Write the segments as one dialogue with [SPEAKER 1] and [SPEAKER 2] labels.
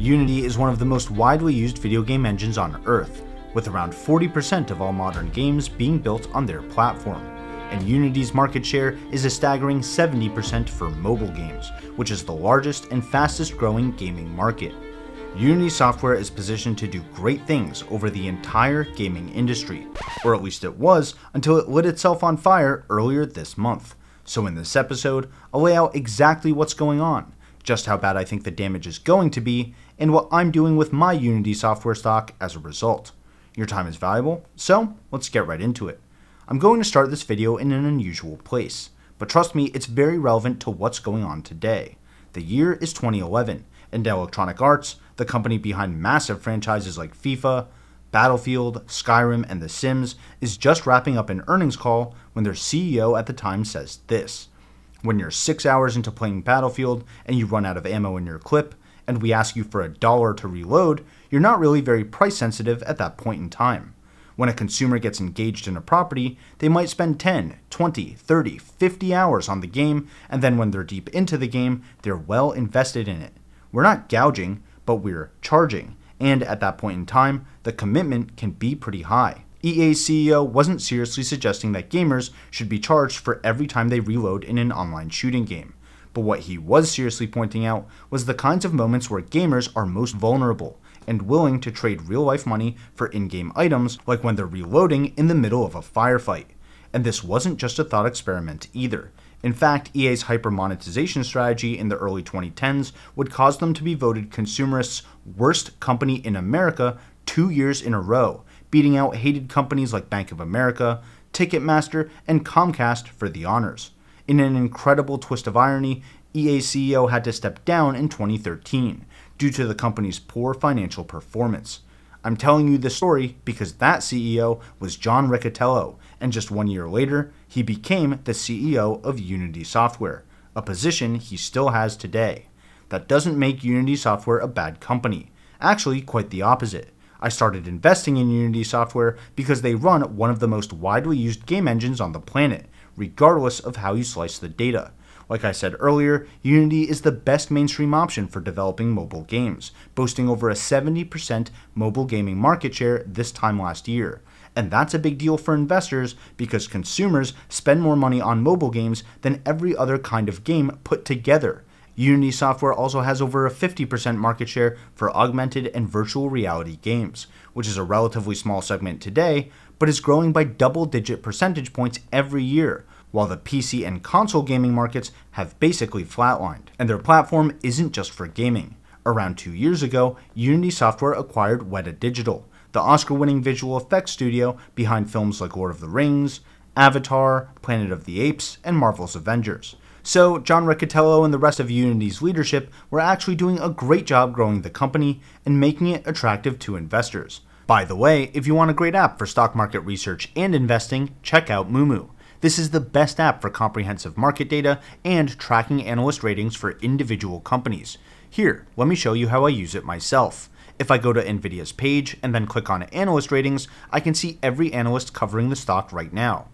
[SPEAKER 1] Unity is one of the most widely used video game engines on Earth, with around 40% of all modern games being built on their platform. And Unity's market share is a staggering 70% for mobile games, which is the largest and fastest growing gaming market. Unity software is positioned to do great things over the entire gaming industry, or at least it was until it lit itself on fire earlier this month. So, in this episode, I'll lay out exactly what's going on, just how bad I think the damage is going to be, and what I'm doing with my Unity software stock as a result. Your time is valuable, so let's get right into it. I'm going to start this video in an unusual place, but trust me, it's very relevant to what's going on today. The year is 2011, and Electronic Arts, the company behind massive franchises like FIFA, Battlefield, Skyrim, and The Sims, is just wrapping up an earnings call when their CEO at the time says this. When you're six hours into playing Battlefield and you run out of ammo in your clip, and we ask you for a dollar to reload, you're not really very price sensitive at that point in time. When a consumer gets engaged in a property, they might spend 10, 20, 30, 50 hours on the game, and then when they're deep into the game, they're well invested in it. We're not gouging, but we're charging, and at that point in time, the commitment can be pretty high. EA's CEO wasn't seriously suggesting that gamers should be charged for every time they reload in an online shooting game. But what he was seriously pointing out was the kinds of moments where gamers are most vulnerable and willing to trade real life money for in game items, like when they're reloading in the middle of a firefight. And this wasn't just a thought experiment either. In fact, EA's hyper monetization strategy in the early 2010s would cause them to be voted Consumerist's worst company in America two years in a row, beating out hated companies like Bank of America, Ticketmaster, and Comcast for the honors. In an incredible twist of irony, EA's CEO had to step down in 2013 due to the company's poor financial performance. I'm telling you this story because that CEO was John Riccitiello, and just one year later, he became the CEO of Unity Software, a position he still has today. That doesn't make Unity Software a bad company. Actually, quite the opposite. I started investing in Unity Software because they run one of the most widely used game engines on the planet, regardless of how you slice the data. Like I said earlier, Unity is the best mainstream option for developing mobile games, boasting over a 70% mobile gaming market share this time last year. And that's a big deal for investors because consumers spend more money on mobile games than every other kind of game put together. Unity software also has over a 50% market share for augmented and virtual reality games, which is a relatively small segment today, but is growing by double digit percentage points every year, while the PC and console gaming markets have basically flatlined. And their platform isn't just for gaming. Around two years ago, Unity Software acquired Weta Digital, the Oscar winning visual effects studio behind films like Lord of the Rings, Avatar, Planet of the Apes, and Marvel's Avengers. So, John Riccitiello and the rest of Unity's leadership were actually doing a great job growing the company and making it attractive to investors. By the way, if you want a great app for stock market research and investing, check out Moomoo. This is the best app for comprehensive market data and tracking analyst ratings for individual companies. Here, let me show you how I use it myself. If I go to NVIDIA's page and then click on Analyst Ratings, I can see every analyst covering the stock right now.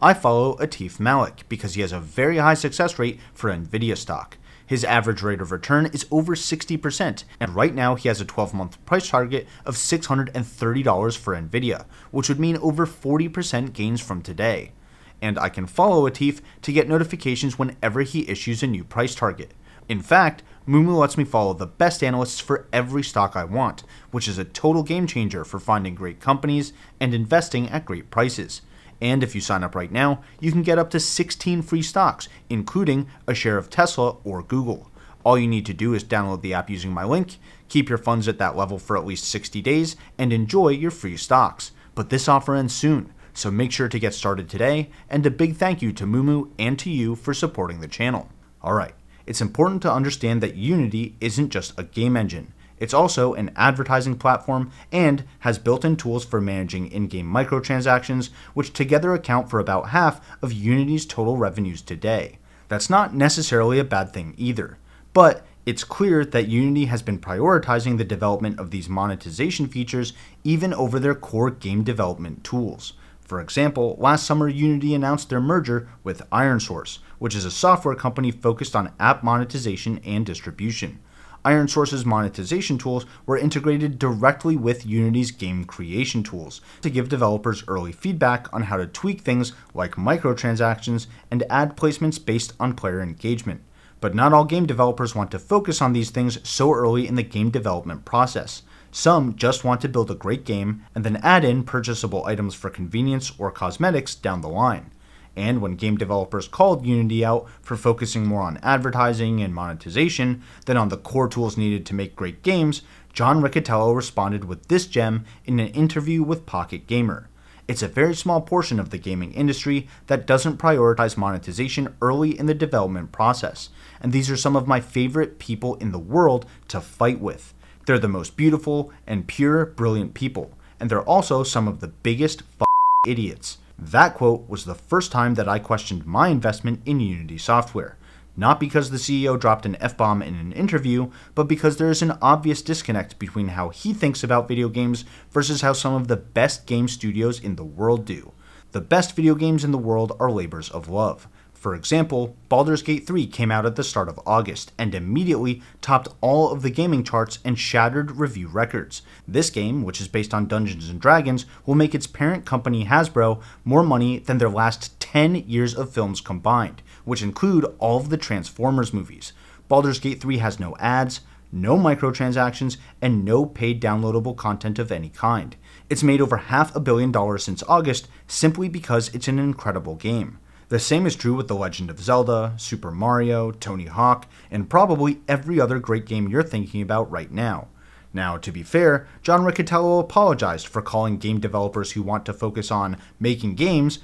[SPEAKER 1] I follow Atif Malik because he has a very high success rate for NVIDIA stock. His average rate of return is over 60%, and right now he has a 12 month price target of $630 for NVIDIA, which would mean over 40% gains from today and I can follow Atif to get notifications whenever he issues a new price target. In fact, Moomoo lets me follow the best analysts for every stock I want, which is a total game changer for finding great companies and investing at great prices. And if you sign up right now, you can get up to 16 free stocks, including a share of Tesla or Google. All you need to do is download the app using my link, keep your funds at that level for at least 60 days, and enjoy your free stocks. But this offer ends soon, so make sure to get started today, and a big thank you to Moomoo and to you for supporting the channel. Alright, it's important to understand that Unity isn't just a game engine. It's also an advertising platform and has built in tools for managing in game microtransactions, which together account for about half of Unity's total revenues today. That's not necessarily a bad thing either, but it's clear that Unity has been prioritizing the development of these monetization features even over their core game development tools. For example, last summer Unity announced their merger with ironSource, which is a software company focused on app monetization and distribution. ironSource's monetization tools were integrated directly with Unity's game creation tools to give developers early feedback on how to tweak things like microtransactions and ad placements based on player engagement. But not all game developers want to focus on these things so early in the game development process. Some just want to build a great game and then add in purchasable items for convenience or cosmetics down the line. And when game developers called Unity out for focusing more on advertising and monetization than on the core tools needed to make great games, John Riccitiello responded with this gem in an interview with Pocket Gamer. It's a very small portion of the gaming industry that doesn't prioritize monetization early in the development process, and these are some of my favorite people in the world to fight with. They're the most beautiful and pure, brilliant people, and they're also some of the biggest idiots. That quote was the first time that I questioned my investment in Unity software. Not because the CEO dropped an F bomb in an interview, but because there is an obvious disconnect between how he thinks about video games versus how some of the best game studios in the world do. The best video games in the world are labors of love. For example, Baldur's Gate 3 came out at the start of August and immediately topped all of the gaming charts and shattered review records. This game, which is based on Dungeons and Dragons, will make its parent company Hasbro more money than their last 10 years of films combined, which include all of the Transformers movies. Baldur's Gate 3 has no ads, no microtransactions, and no paid downloadable content of any kind. It's made over half a billion dollars since August simply because it's an incredible game. The same is true with The Legend of Zelda, Super Mario, Tony Hawk, and probably every other great game you're thinking about right now. Now, to be fair, John Riccitiello apologized for calling game developers who want to focus on making games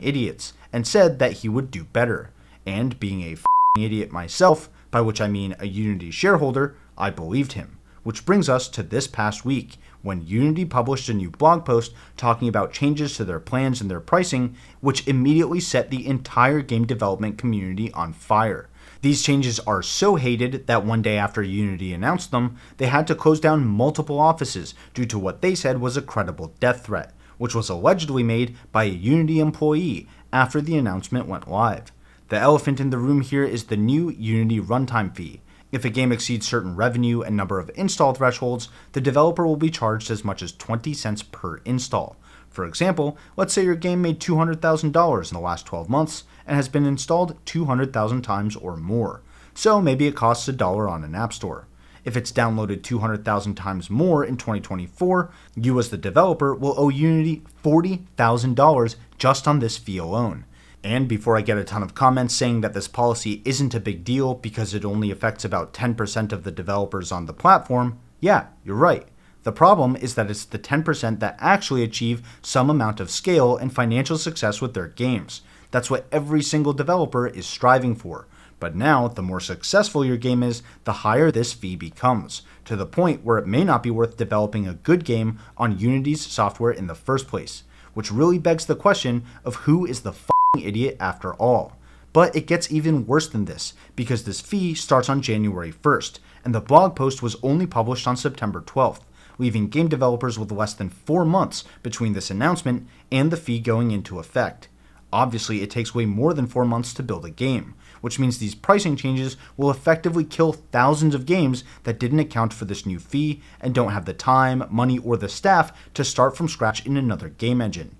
[SPEAKER 1] idiots, and said that he would do better. And being a idiot myself, by which I mean a Unity shareholder, I believed him. Which brings us to this past week, when Unity published a new blog post talking about changes to their plans and their pricing, which immediately set the entire game development community on fire. These changes are so hated that one day after Unity announced them, they had to close down multiple offices due to what they said was a credible death threat, which was allegedly made by a Unity employee after the announcement went live. The elephant in the room here is the new Unity runtime fee, if a game exceeds certain revenue and number of install thresholds, the developer will be charged as much as 20 cents per install. For example, let's say your game made $200,000 in the last 12 months and has been installed 200,000 times or more. So maybe it costs a dollar on an app store. If it's downloaded 200,000 times more in 2024, you as the developer will owe Unity $40,000 just on this fee alone. And before I get a ton of comments saying that this policy isn't a big deal because it only affects about 10% of the developers on the platform, yeah, you're right. The problem is that it's the 10% that actually achieve some amount of scale and financial success with their games. That's what every single developer is striving for. But now, the more successful your game is, the higher this fee becomes, to the point where it may not be worth developing a good game on Unity's software in the first place. Which really begs the question of who is the idiot after all. But it gets even worse than this, because this fee starts on January 1st, and the blog post was only published on September 12th, leaving game developers with less than four months between this announcement and the fee going into effect. Obviously, it takes way more than four months to build a game, which means these pricing changes will effectively kill thousands of games that didn't account for this new fee and don't have the time, money, or the staff to start from scratch in another game engine.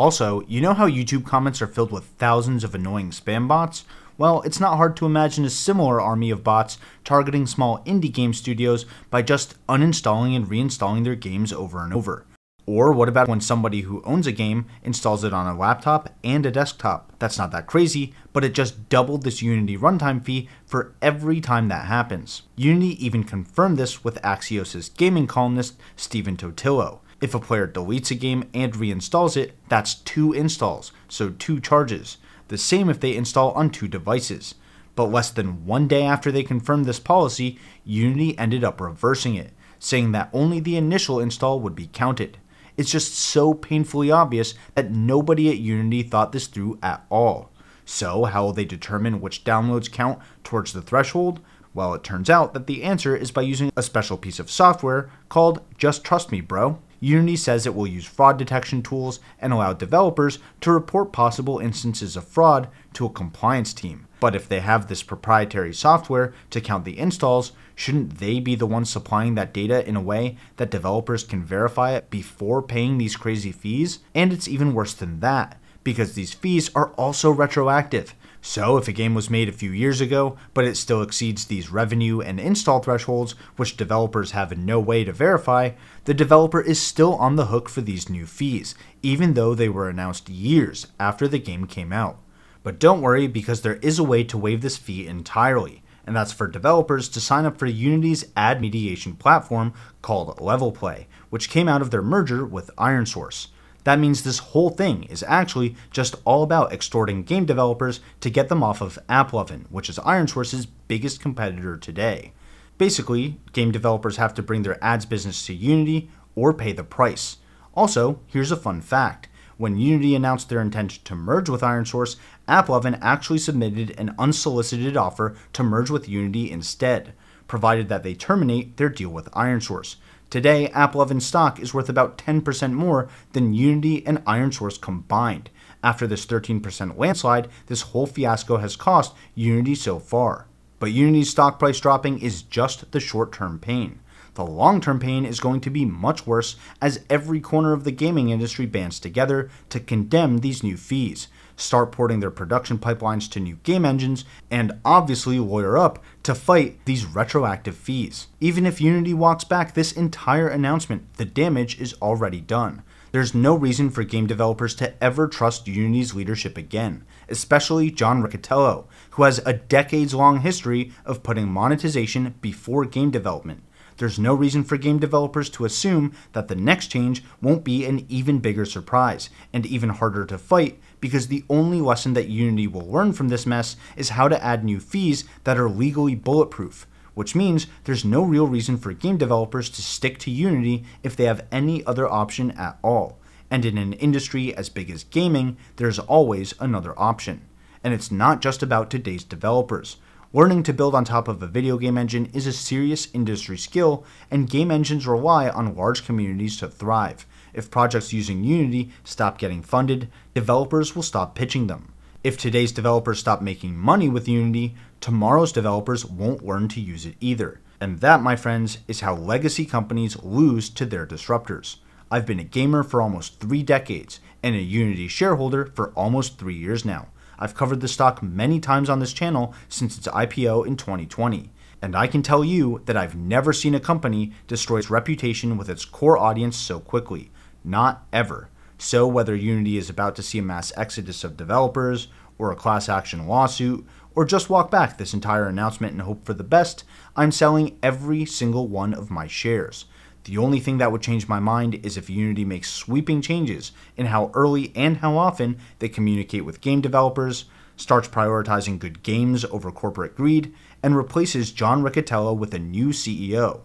[SPEAKER 1] Also, you know how YouTube comments are filled with thousands of annoying spam bots? Well, it's not hard to imagine a similar army of bots targeting small indie game studios by just uninstalling and reinstalling their games over and over. Or what about when somebody who owns a game installs it on a laptop and a desktop? That's not that crazy, but it just doubled this Unity runtime fee for every time that happens. Unity even confirmed this with Axios' gaming columnist Stephen Totilo. If a player deletes a game and reinstalls it, that's two installs, so two charges. The same if they install on two devices. But less than one day after they confirmed this policy, Unity ended up reversing it, saying that only the initial install would be counted. It's just so painfully obvious that nobody at Unity thought this through at all. So, how will they determine which downloads count towards the threshold? Well, it turns out that the answer is by using a special piece of software called Just Trust Me Bro. Unity says it will use fraud detection tools and allow developers to report possible instances of fraud to a compliance team. But if they have this proprietary software to count the installs, shouldn't they be the ones supplying that data in a way that developers can verify it before paying these crazy fees? And it's even worse than that, because these fees are also retroactive. So, if a game was made a few years ago, but it still exceeds these revenue and install thresholds, which developers have no way to verify, the developer is still on the hook for these new fees, even though they were announced years after the game came out. But don't worry, because there is a way to waive this fee entirely, and that's for developers to sign up for Unity's ad mediation platform called LevelPlay, which came out of their merger with IronSource. That means this whole thing is actually just all about extorting game developers to get them off of AppLovin, which is IronSource's biggest competitor today. Basically, game developers have to bring their ads business to Unity or pay the price. Also, here's a fun fact. When Unity announced their intention to merge with IronSource, AppLovin actually submitted an unsolicited offer to merge with Unity instead, provided that they terminate their deal with IronSource. Today, AppLovin stock is worth about 10% more than Unity and IronSource combined. After this 13% landslide, this whole fiasco has cost Unity so far. But Unity's stock price dropping is just the short term pain. The long term pain is going to be much worse as every corner of the gaming industry bands together to condemn these new fees start porting their production pipelines to new game engines, and obviously lawyer up to fight these retroactive fees. Even if Unity walks back this entire announcement, the damage is already done. There's no reason for game developers to ever trust Unity's leadership again, especially John Riccitiello, who has a decades long history of putting monetization before game development. There's no reason for game developers to assume that the next change won't be an even bigger surprise and even harder to fight because the only lesson that Unity will learn from this mess is how to add new fees that are legally bulletproof, which means there's no real reason for game developers to stick to Unity if they have any other option at all. And in an industry as big as gaming, there's always another option. And it's not just about today's developers. Learning to build on top of a video game engine is a serious industry skill, and game engines rely on large communities to thrive. If projects using Unity stop getting funded, developers will stop pitching them. If today's developers stop making money with Unity, tomorrow's developers won't learn to use it either. And that, my friends, is how legacy companies lose to their disruptors. I've been a gamer for almost three decades and a Unity shareholder for almost three years now. I've covered the stock many times on this channel since its IPO in 2020. And I can tell you that I've never seen a company destroy its reputation with its core audience so quickly. Not ever. So, whether Unity is about to see a mass exodus of developers, or a class action lawsuit, or just walk back this entire announcement and hope for the best, I'm selling every single one of my shares. The only thing that would change my mind is if Unity makes sweeping changes in how early and how often they communicate with game developers, starts prioritizing good games over corporate greed, and replaces John Riccitiello with a new CEO.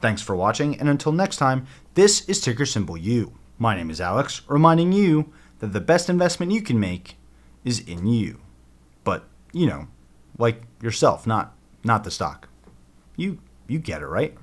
[SPEAKER 1] Thanks for watching, and until next time, this is Ticker Symbol YOU. My name is Alex, reminding you that the best investment you can make is in you. But, you know, like yourself, not not the stock. You you get it, right?